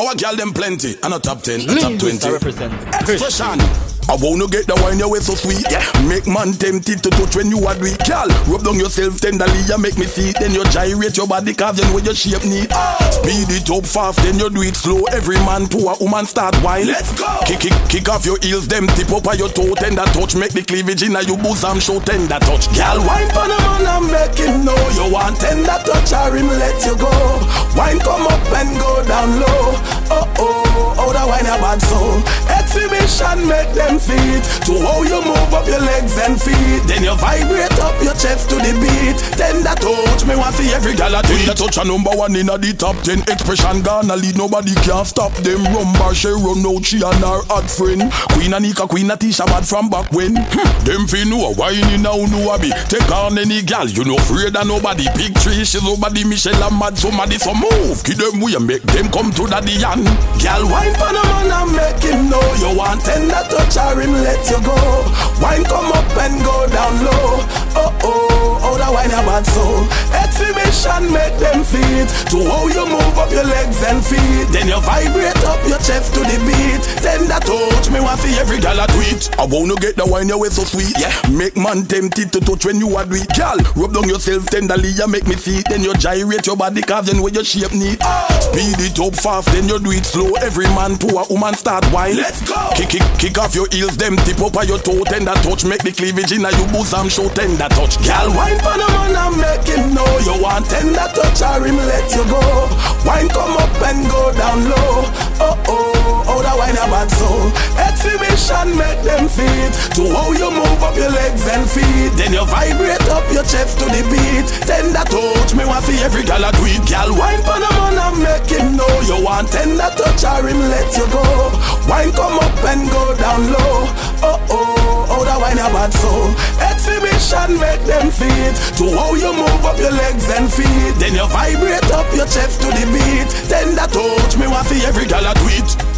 Our girl them plenty, and a top ten, a top twenty. represent. Expression. I wanna get the wine your way so sweet. Yeah. Make man tempted to touch when you are weak. Girl, rub down yourself tenderly and make me see. Then you gyrate your body cause then when your shape need. Speed it up fast, then you do it slow. Every man to a woman start wine. Let's go. Kick, kick, kick off your heels, them tip up on your toe. Tender touch, make the cleavage in a your bosom show tender touch. Girl, wine pon a man and make him know you want tender touch or him let you go. Wine come up and go down low. Oh oh, oh the wine a bad soul. so. Exhibition make them feet to how you move up your legs and feet. Then you vibrate up your chest to the beat. Tender touch, me want see every gal a tweet. the touch a number one in a the top ten Expression gonna lead. Nobody can stop them. Rumba she run out she and her hot friend. Queen Anika, Queen Atisha bad from back when. Hmm. Them fi know whining now know a be. Take on any gal you no afraid of nobody. Big tree she's nobody. Michelle and mad somebody so move. Give them we make them come to daddy and. Girl, wine tender touch or him let you go. Wine Exhibition make them feet to how you move up your legs and feet. Then you vibrate up your chest to the beat. Tender touch, me want see every gal a tweet. I wanna get the wine your way so sweet. Yeah. Make man tempted to touch when you are weak. Girl, rub down yourself tenderly and make me see. Then you gyrate your body cause then where your shape need. Speed it up fast, then you do it slow. Every man to a woman start wine. Let's go. Kick, kick, kick off your heels, them tip up on your toe. Tender touch, make the cleavage in your bosom show tender touch. Girl, wine pon want tender touch or him let you go. Wine come up and go down low. Oh oh, oh the wine a bad so. Exhibition make them feet to how you move up your legs and feet. Then you vibrate up your chest to the beat. Tender touch, me want see every gal a tweet. Girl, wine pon a man and make him know you want tender touch or him let you go. Wine come up and go down low. Oh oh, oh the wine a bad so. Exhibition make them feet to how you move up your legs and feet. Then you vibrate up your chest to the beat. Tender touch, me want every gal a tweet.